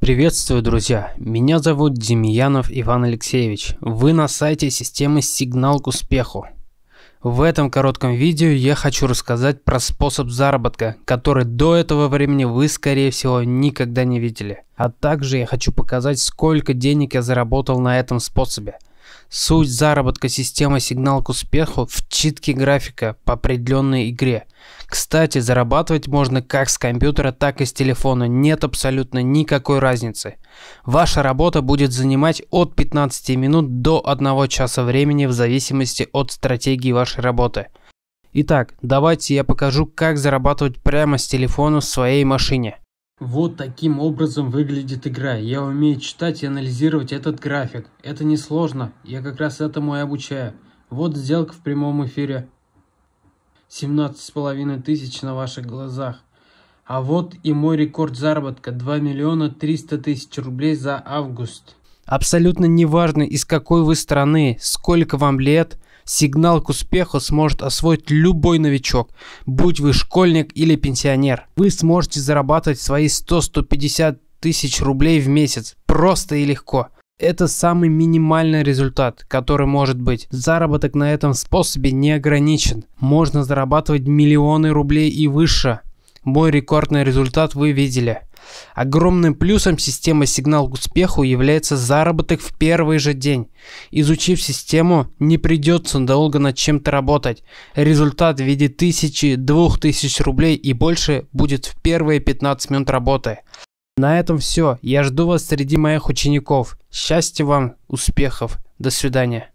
Приветствую, друзья! Меня зовут Демьянов Иван Алексеевич. Вы на сайте системы «Сигнал к успеху». В этом коротком видео я хочу рассказать про способ заработка, который до этого времени вы, скорее всего, никогда не видели. А также я хочу показать, сколько денег я заработал на этом способе – Суть заработка системы сигнал к успеху в читке графика по определенной игре. Кстати, зарабатывать можно как с компьютера, так и с телефона, нет абсолютно никакой разницы. Ваша работа будет занимать от 15 минут до 1 часа времени в зависимости от стратегии вашей работы. Итак, давайте я покажу, как зарабатывать прямо с телефона в своей машине. Вот таким образом выглядит игра. Я умею читать и анализировать этот график. Это несложно, я как раз этому и обучаю. Вот сделка в прямом эфире. 17,5 тысяч на ваших глазах. А вот и мой рекорд заработка 2 миллиона 300 тысяч рублей за август. Абсолютно неважно из какой вы страны, сколько вам лет – Сигнал к успеху сможет освоить любой новичок, будь вы школьник или пенсионер. Вы сможете зарабатывать свои 100-150 тысяч рублей в месяц просто и легко. Это самый минимальный результат, который может быть. Заработок на этом способе не ограничен. Можно зарабатывать миллионы рублей и выше. Мой рекордный результат вы видели. Огромным плюсом системы «Сигнал к успеху» является заработок в первый же день. Изучив систему, не придется долго над чем-то работать. Результат в виде тысячи, двух тысяч рублей и больше будет в первые 15 минут работы. На этом все. Я жду вас среди моих учеников. Счастья вам, успехов. До свидания.